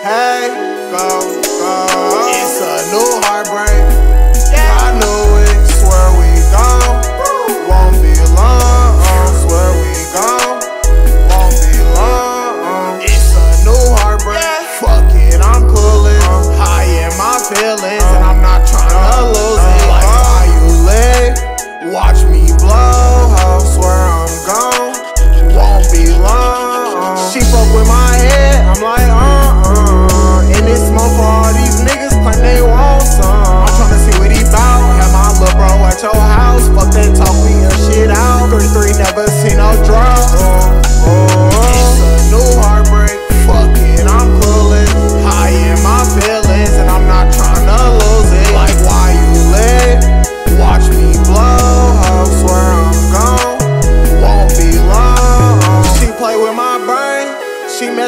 Hey, go, go. It's a new heartbreak. I knew it. Swear we gone. Won't be long. Swear we gone. Won't be long. It's a new heartbreak. Fuck it, I'm coolin'. High in my feelings, and I'm not trying to lose it. Like how you live. Watch me blow. Ho, swear I'm gone. Won't be long. She fuck with my head. I'm like, uh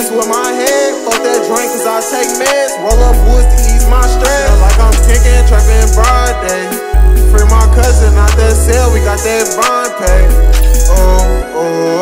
mess with my head. Fuck that drink, cause I take meds. Roll up woods to ease my stress. Feel like I'm kicking, trapping broad day. Free my cousin out that cell, we got that bond pay. Oh, oh,